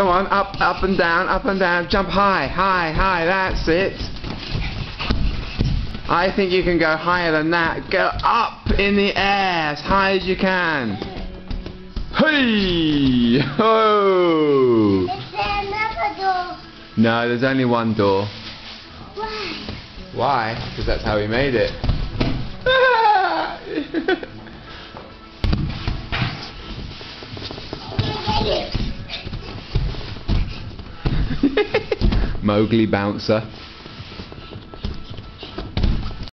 Come on, up, up and down, up and down. Jump high, high, high. That's it. I think you can go higher than that. Go up in the air as high as you can. Hey! Is there another door? No, there's only one door. Why? Why? Because that's how we made it. Mowgli bouncer.